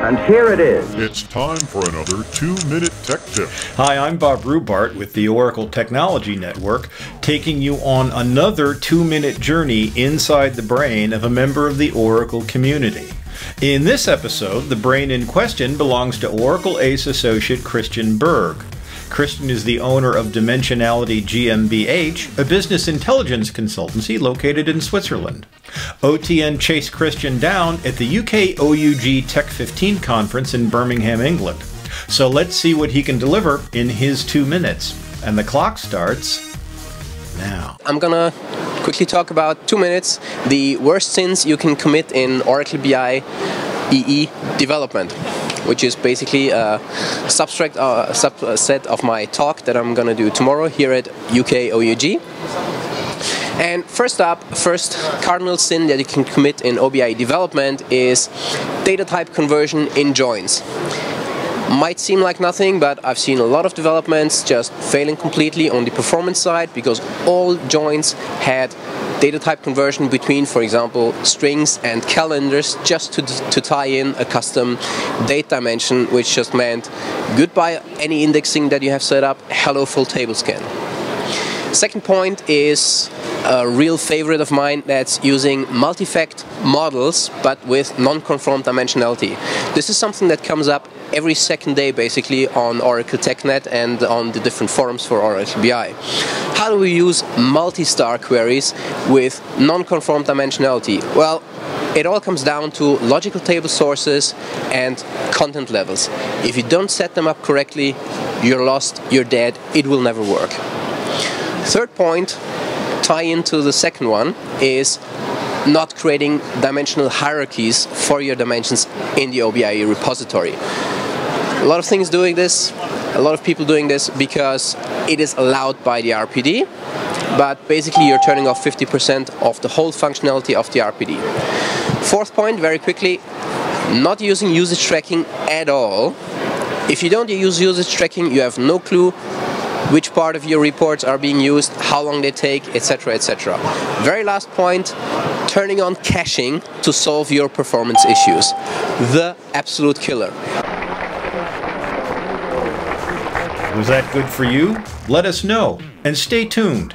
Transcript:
And here it is. It's time for another two minute tech tip. Hi, I'm Bob Rhubart with the Oracle Technology Network, taking you on another two minute journey inside the brain of a member of the Oracle community. In this episode, the brain in question belongs to Oracle ACE associate Christian Berg. Christian is the owner of Dimensionality GmbH, a business intelligence consultancy located in Switzerland. OTN chased Christian down at the UK OUG Tech 15 conference in Birmingham, England. So let's see what he can deliver in his two minutes. And the clock starts now. I'm gonna quickly talk about two minutes the worst sins you can commit in Oracle BI EE development which is basically a subtract uh, subset of my talk that I'm gonna do tomorrow here at UK OUG. And first up, first cardinal sin that you can commit in OBI development is data type conversion in joins might seem like nothing, but I've seen a lot of developments just failing completely on the performance side because all joins had data type conversion between, for example, strings and calendars just to, to tie in a custom date dimension, which just meant goodbye any indexing that you have set up, hello full table scan. Second point is a real favorite of mine that's using multifact models but with non-conform dimensionality. This is something that comes up every second day basically on Oracle TechNet and on the different forums for Oracle BI. How do we use multi-star queries with non-conform dimensionality? Well, it all comes down to logical table sources and content levels. If you don't set them up correctly, you're lost, you're dead, it will never work. Third point, tie into the second one, is not creating dimensional hierarchies for your dimensions in the OBIE repository. A lot of things doing this, a lot of people doing this because it is allowed by the RPD, but basically you're turning off 50% of the whole functionality of the RPD. Fourth point, very quickly, not using usage tracking at all. If you don't use usage tracking, you have no clue which part of your reports are being used, how long they take, etc. etc. Very last point, turning on caching to solve your performance issues. The absolute killer. Was that good for you? Let us know and stay tuned.